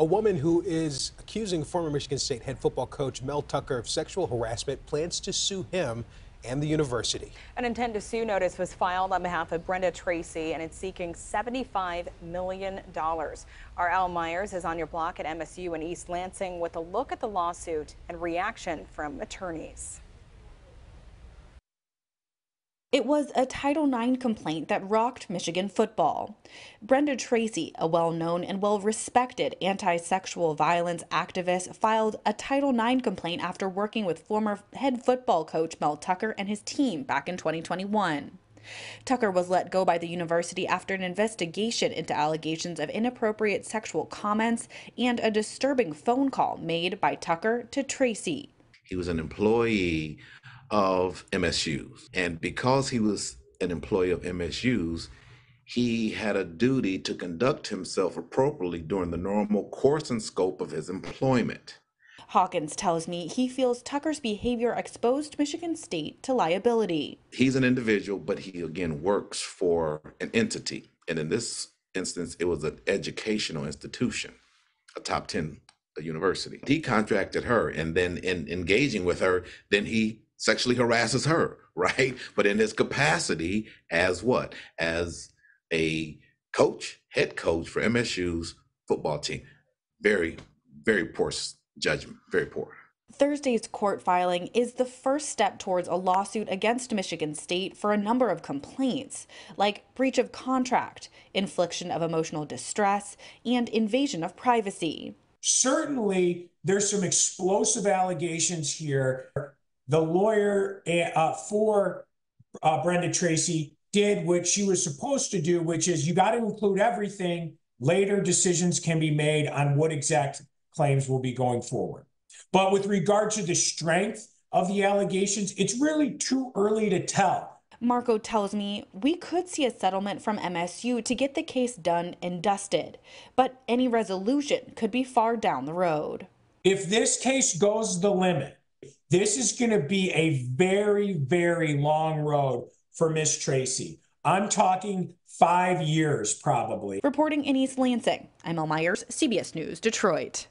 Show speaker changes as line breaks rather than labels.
A woman who is accusing former Michigan State head football coach Mel Tucker of sexual harassment plans to sue him and the university.
An intent to sue notice was filed on behalf of Brenda Tracy, and it's seeking $75 million. Our Al Myers is on your block at MSU in East Lansing with a look at the lawsuit and reaction from attorneys.
It was a Title IX complaint that rocked Michigan football. Brenda Tracy, a well known and well respected anti sexual violence activist, filed a Title IX complaint after working with former head football coach Mel Tucker and his team back in 2021. Tucker was let go by the university after an investigation into allegations of inappropriate sexual comments and a disturbing phone call made by Tucker to Tracy.
He was an employee of MSU's. And because he was an employee of MSU's, he had a duty to conduct himself appropriately during the normal course and scope of his employment.
Hawkins tells me he feels Tucker's behavior exposed Michigan State to liability.
He's an individual, but he again works for an entity. And in this instance, it was an educational institution, a top 10 university. He contracted her, and then in engaging with her, then he sexually harasses her, right? But in his capacity as what? As a coach, head coach for MSU's football team. Very, very poor judgment, very poor.
Thursday's court filing is the first step towards a lawsuit against Michigan State for a number of complaints, like breach of contract, infliction of emotional distress, and invasion of privacy.
Certainly, there's some explosive allegations here the lawyer eh, uh, for uh, Brenda Tracy did what she was supposed to do, which is you got to include everything. Later decisions can be made on what exact claims will be going forward. But with regard to the strength of the allegations, it's really too early to tell.
Marco tells me we could see a settlement from MSU to get the case done and dusted, but any resolution could be far down the road.
If this case goes the limit, this is going to be a very, very long road for Miss Tracy. I'm talking five years probably.
Reporting in East Lansing, I'm El Myers, CBS News, Detroit.